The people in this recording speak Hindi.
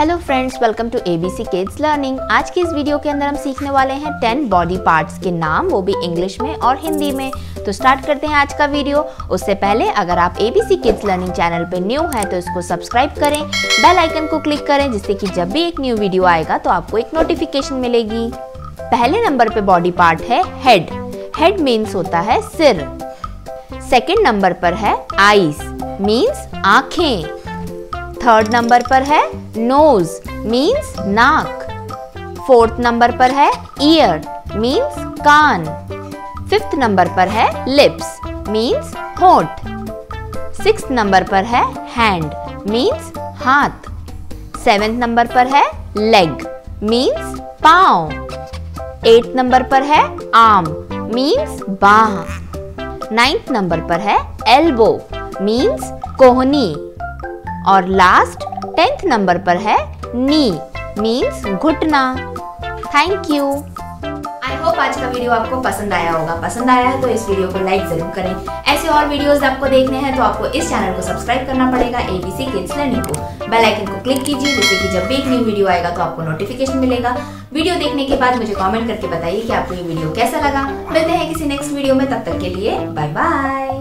Hello friends welcome to A B C kids learning आज की इस वीडियो के अंदर हम सीखने वाले हैं टेन बॉडी पार्ट्स के नाम, वो भी इंग्लिश में और हिंदी में। तो स्टार्ट करते हैं आज का वीडियो उससे पहले अगर आप एबीसी किड्स लर्निंग चैनल पे न्यू हैं तो इसको सब्सक्राइब करें बेल आइकन को क्लिक करें, जिससे कि जब भी एक न्यू वीडियो आएगा तो आपको एक नोटिफिकेशन मिलेगी। पहले नंबर पे बॉडी पार्ट है हेड हेड मीन्स होता है सिर। सेकेंड नंबर पर है आईज मीन्स आँखें। थर्ड नंबर पर है नोज़ मीन्स नाक. फोर्थ नंबर पर है ईयर मीन्स कान. फिफ्थ नंबर पर है लिप्स मीन्स होठ. सिक्स नंबर पर है हैंड मीन्स हाथ. सेवेंथ नंबर पर है लेग मीन्स पाँव. एट नंबर पर है आर्म मीन्स बाह. नाइन्थ नंबर पर है एल्बो मीन्स कोहनी. और लास्ट टेंथ नंबर पर है नी मीन्स घुटना। थैंक यू आई होप आज का वीडियो आपको पसंद आया होगा। पसंद आया है तो इस वीडियो को लाइक ज़रूर करें। ऐसे और वीडियोस आपको देखने हैं तो आपको इस चैनल को सब्सक्राइब करना पड़ेगा एबीसी किड्स लर्निंग को। बेल आइकन को क्लिक कीजिए, जिससे कि जब भी एक न्यू वीडियो आएगा तो आपको नोटिफिकेशन मिलेगा। वीडियो देखने के बाद मुझे कॉमेंट करके बताइए कि आपको ये वीडियो कैसा लगा। मिलते हैं किसी नेक्स्ट वीडियो में, तब तक के लिए बाय बाय